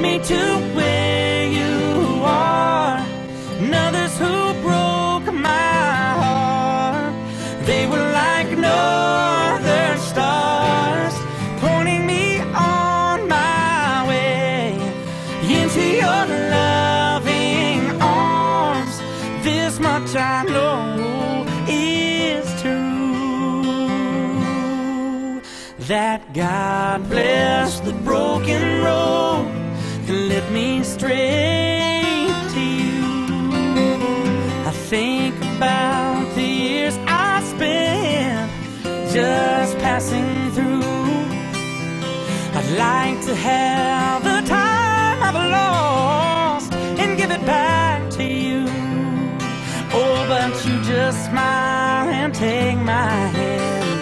me to where you are. And others who broke my heart, they were like northern stars, pointing me on my way into your loving arms. This much I know is true that God bless the broken road led me straight to you. I think about the years I spent just passing through. I'd like to have the time I've lost and give it back to you. Oh, but you just smile and take my hand.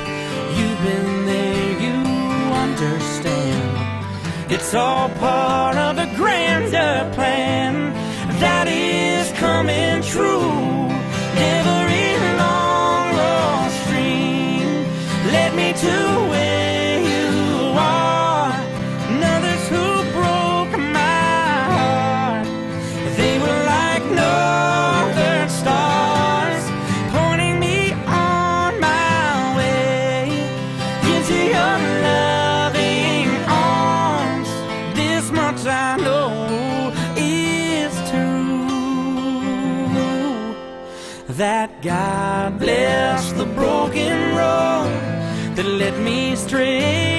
You've been there, you understand. It's all part of a that God bless the broken that led me to